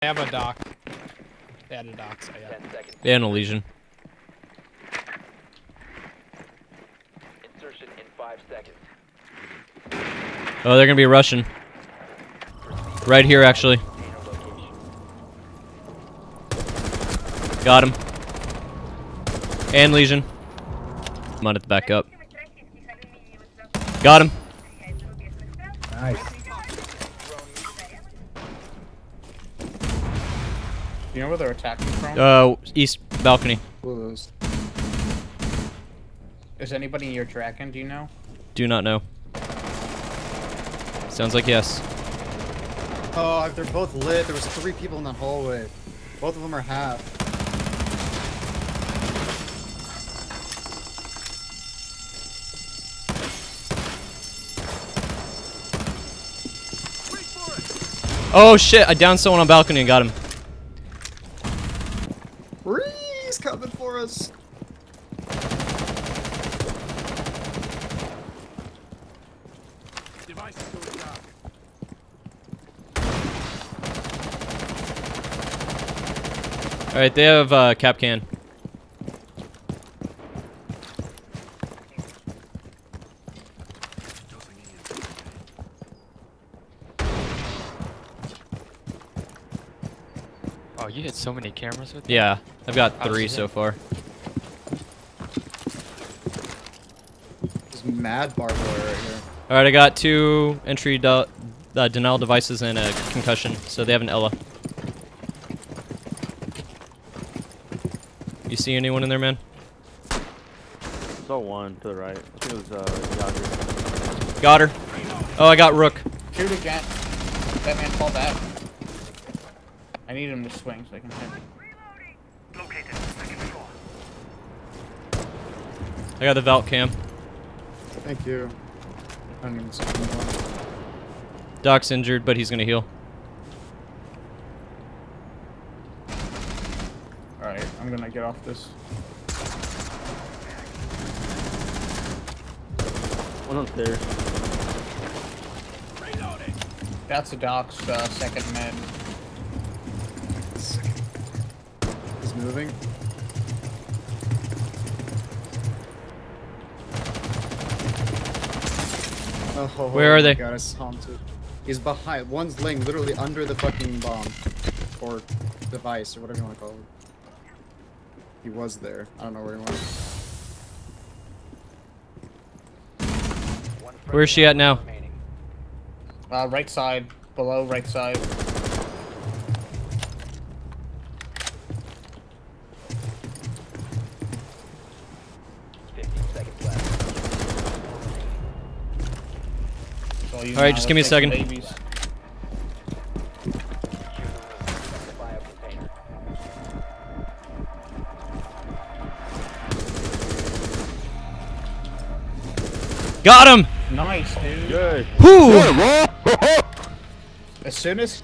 They have a Doc. They had a Doc, so yeah. Ten seconds. And a Lesion. Insertion in five seconds. Oh, they're gonna be Russian. Right here, actually. Got him. And Lesion. I'm on it to back up. Got him. Nice. You know where they're attacking from? Uh, east balcony. Close. Is anybody in your tracking? Do you know? Do not know. Sounds like yes. Oh, they're both lit. There was three people in that hallway. Both of them are half. Oh shit! I downed someone on balcony and got him. Breeze coming for us. All right, they have uh, Kapkan. Oh, you hit so many cameras with that? Yeah, I've got three so hit? far. This mad barbed wire right here. All right, I got two entry de uh, denial devices and a concussion, so they have an Ela. You see anyone in there, man? Saw one to the right. I think it was uh Jäger. Got her. Oh, I got Rook. Shoot again. That man fall back. I need him to swing so I can hit. I got the Valk cam. Thank you. I don't even see anyone. Doc's injured, but he's gonna heal. Alright, I'm gonna get off this. One upstairs. That's a doc's uh, second med. He's moving. Oh, Where are they? God, I saw him too. He's behind. One's laying literally under the fucking bomb. Or device, or whatever you want to call it. He was there. I don't know where he went. Where's she at now? Uh, right side. Below right side. Fifteen seconds left. It's all Alright, just give me a Let's make some second. babies. Secure the bio container. Got him. Nice, dude. Yay! Whoo! As soon as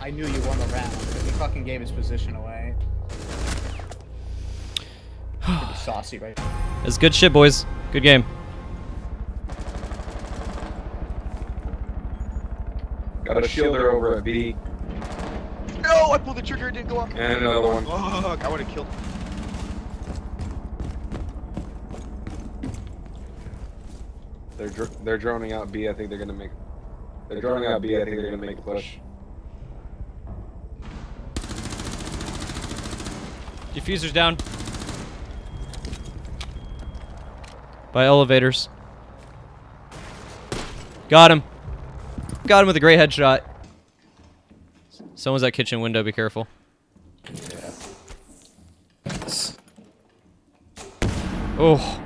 I knew you won the round, because he fucking gave his position away. Pretty saucy right That's good shit, boys. Good game. Got a shielder over at B No, I pulled the trigger, it didn't go off. and another one. Fuck, I would have killed. They're dr- they're droning out B. I think they're gonna make. They're droning out B. I think they're gonna make a push. Defuser's down. By elevators. Got him. Got him with a great headshot. Someone's at kitchen window, be careful. Oh.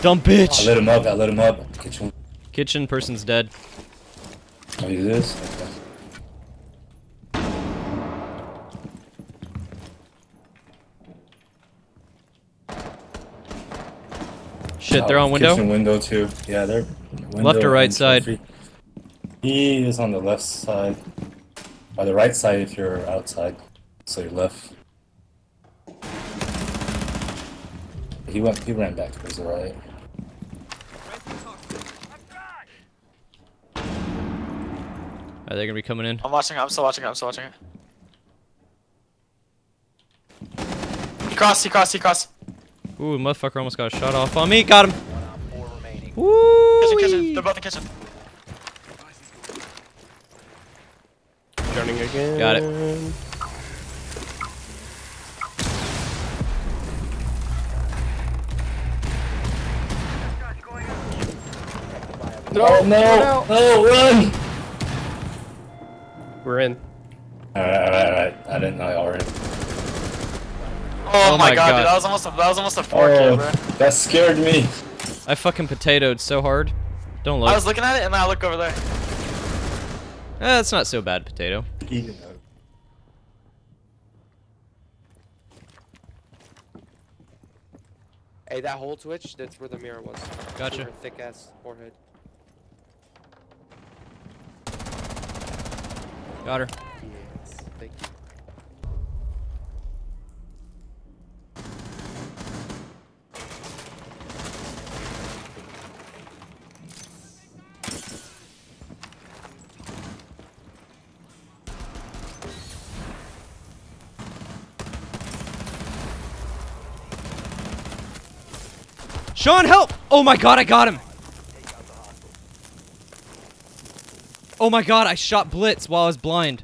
Dumb bitch. I lit him up, I lit him up. Kitchen. Kitchen person's dead. Oh, he is? Okay. Shit, they're Oh, on window? Kitchen window too. Yeah, they're window Left or right side? He is on the left side. By the right side if you're outside. So you're left. He went. He ran back towards the right. Are they gonna be coming in? I'm watching it. I'm still watching it. I'm still watching it. He crossed. He crossed. He crossed. Ooh, motherfucker almost got a shot off on me. Got him. One op. Woo! Kitchen. Kitchen. They're both in kitchen. Turning again. Got it. No, no, no, run! We're in. Alright, alright, alright. I didn't know already. Oh, Oh my my god, God. dude. That was almost a, that was almost a four kill, Oh, bro. that scared me. I fucking potatoed so hard. Don't look. I was looking at it and then I look over there. Eh, it's not so bad, potato. Hey, that whole twitch, that's where the mirror was. Gotcha. Her thick ass forehead. Got her. Yes, thank you. Sean, help! Oh my god, I got him! Oh my god, I shot Blitz while I was blind.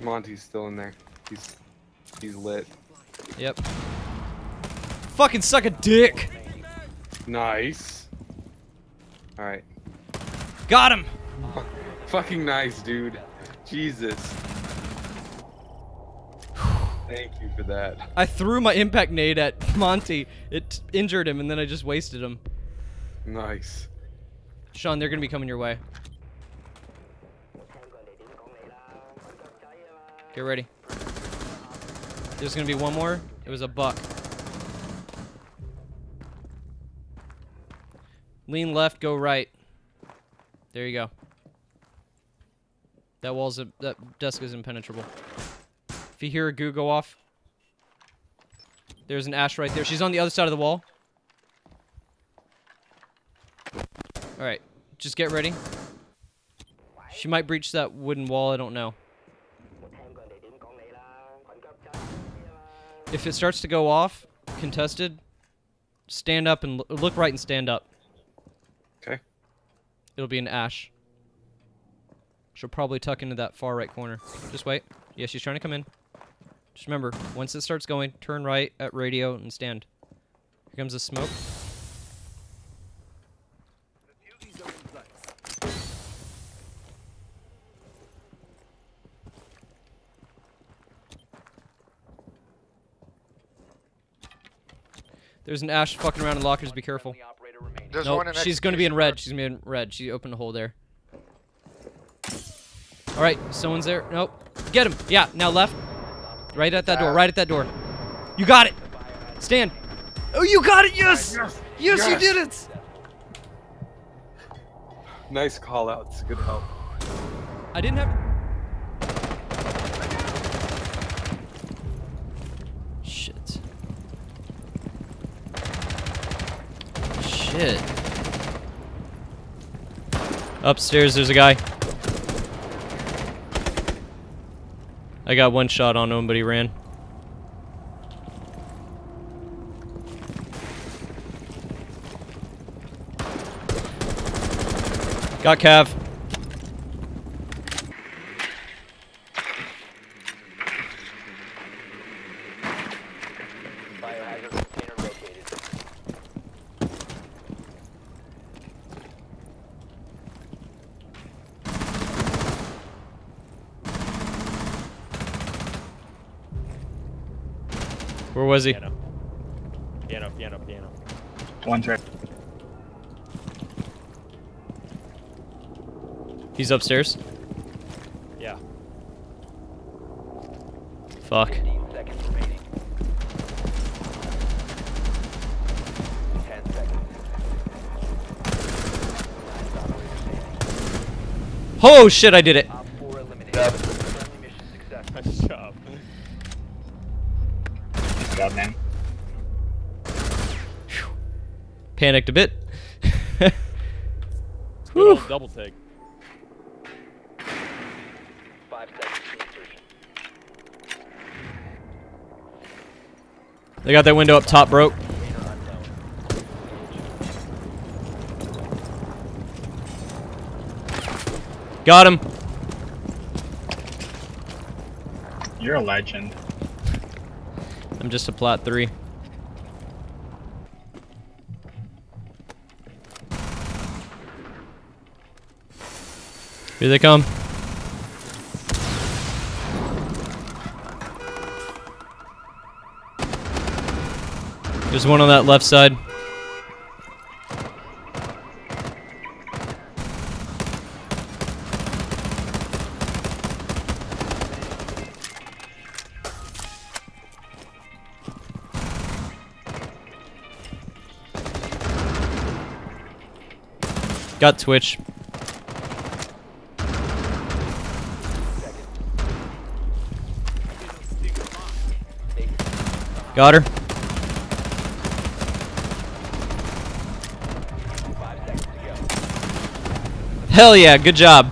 Monty's still in there. He's he's lit. Yep. Fucking suck a dick! Nice. All right. Got him! Fucking nice, dude. Jesus. Thank you for that. I threw my impact nade at Monty. It injured him and then I just wasted him. Nice. Sean, they're gonna be coming your way. Get ready. There's gonna be one more. It was a buck. Lean left, go right. There you go. That wall's a, that desk is impenetrable. You hear a goo go off, there's an ash right there. She's on the other side of the wall. All right, just get ready. She might breach that wooden wall. I don't know. If it starts to go off, contested, stand up and look right and stand up. Okay. It'll be an ash. She'll probably tuck into that far right corner. Just wait. Yeah, she's trying to come in. Just remember, once it starts going, turn right at radio and stand. Here comes the smoke. There's an ash fucking around in lockers. Be careful. There's Nope, she's gonna be in red. She's gonna be in red. She opened a hole there. All right, someone's there. Nope. Get him. Yeah. Now left. Right at that door. Right at that door. You got it. Stand. Oh, you got it. Yes. Yes, you Yes. did it. Nice call outs. Good help. I didn't have. Shit. Shit. Upstairs, there's a guy. I got one shot on him, but he ran. Got Cav. Where was he? Piano. Piano, piano, piano. One's right. He's upstairs. Yeah. Fuck. 15 seconds remaining. 10 seconds. Last operator standing. Oh shit, I did it. Op 4 eliminated. Friendly mission successful. Nice job. Good job, man. Panicked a bit. Whew. double take. Five seconds to insertion. They got that window up top broke. Got him. You're a legend. I'm just a plot three. Here they come. There's one on that left side. Got Twitch. Got her. Hell yeah, good job.